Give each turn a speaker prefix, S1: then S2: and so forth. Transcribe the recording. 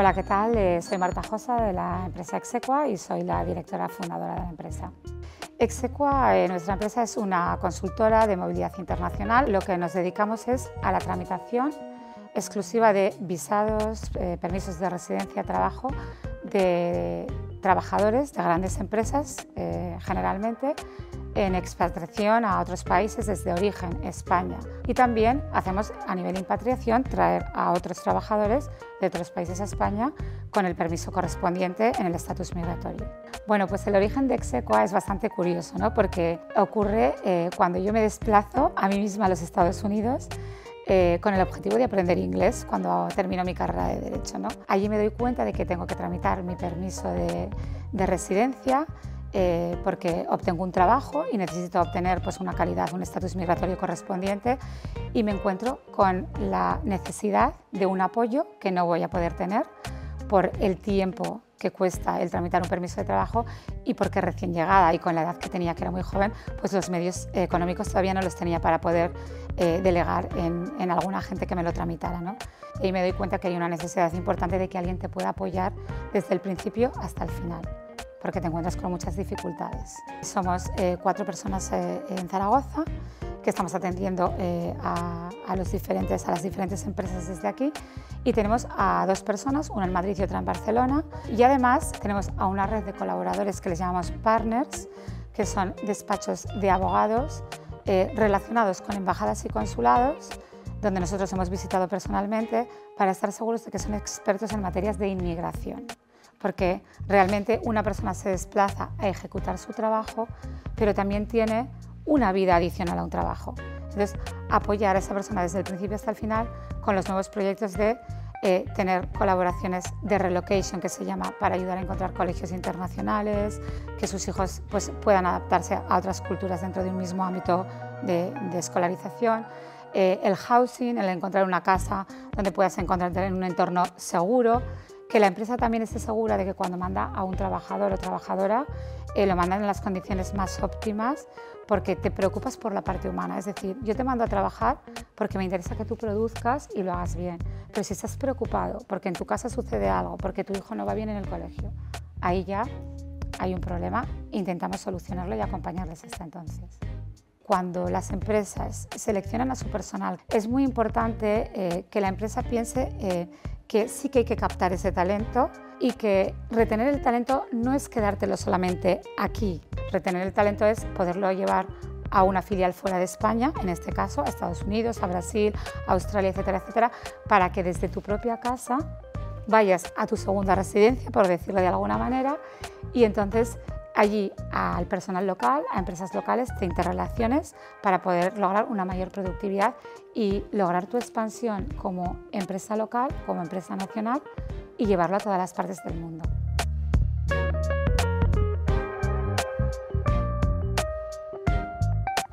S1: Hola, ¿qué tal? Eh, soy Marta Josa de la empresa Exequa y soy la directora fundadora de la empresa. Exequa, eh, nuestra empresa es una consultora de movilidad internacional. Lo que nos dedicamos es a la tramitación exclusiva de visados, eh, permisos de residencia, trabajo de trabajadores de grandes empresas, generalmente en expatriación a otros países desde origen, España. Y también hacemos a nivel de impatriación traer a otros trabajadores de otros países a España con el permiso correspondiente en el estatus migratorio. Bueno, pues el origen de Execoa es bastante curioso, ¿no? porque ocurre eh, cuando yo me desplazo a mí misma a los Estados Unidos eh, con el objetivo de aprender inglés cuando termino mi carrera de Derecho. ¿no? Allí me doy cuenta de que tengo que tramitar mi permiso de, de residencia eh, porque obtengo un trabajo y necesito obtener pues, una calidad, un estatus migratorio correspondiente y me encuentro con la necesidad de un apoyo que no voy a poder tener por el tiempo que cuesta el tramitar un permiso de trabajo y porque recién llegada y con la edad que tenía, que era muy joven, pues los medios económicos todavía no los tenía para poder eh, delegar en, en, alguna gente que me lo tramitara. ¿no? Y me doy cuenta que hay una necesidad importante de que alguien te pueda apoyar desde el principio hasta el final porque te encuentras con muchas dificultades. Somos eh, cuatro personas eh, en Zaragoza que estamos atendiendo eh, a, los diferentes, a las diferentes empresas desde aquí. Y tenemos a dos personas, una en Madrid y otra en Barcelona. Y además tenemos a una red de colaboradores que les llamamos partners, que son despachos de abogados relacionados con embajadas y consulados donde nosotros hemos visitado personalmente para estar seguros de que son expertos en materias de inmigración. Porque realmente una persona se desplaza a ejecutar su trabajo, pero también tiene una vida adicional a un trabajo. Entonces, apoyar a esa persona desde el principio hasta el final con los nuevos proyectos de eh, tener colaboraciones de relocation, que se llama, para ayudar a encontrar colegios internacionales, que sus hijos pues, puedan adaptarse a otras culturas dentro de un mismo ámbito de, escolarización. Eh, el housing, el encontrar una casa donde puedas encontrarte en un entorno seguro que la empresa también esté segura de que cuando manda a un trabajador o trabajadora eh, lo mandan en las condiciones más óptimas porque te preocupas por la parte humana. Es decir, yo te mando a trabajar porque me interesa que tú produzcas y lo hagas bien. Pero si estás preocupado porque en tu casa sucede algo, porque tu hijo no va bien en el colegio, ahí ya hay un problema. Intentamos solucionarlo y acompañarles hasta entonces cuando las empresas seleccionan a su personal, es muy importante eh, que la empresa piense eh, que sí que hay que captar ese talento y que retener el talento no es quedártelo solamente aquí. Retener el talento es poderlo llevar a una filial fuera de España, en este caso a Estados Unidos, a Brasil, a Australia, etcétera, etcétera, para que desde tu propia casa vayas a tu segunda residencia, por decirlo de alguna manera, y entonces allí al personal local, a empresas locales, te interrelaciones para poder lograr una mayor productividad y lograr tu expansión como empresa local, como empresa nacional y llevarlo a todas las partes del mundo.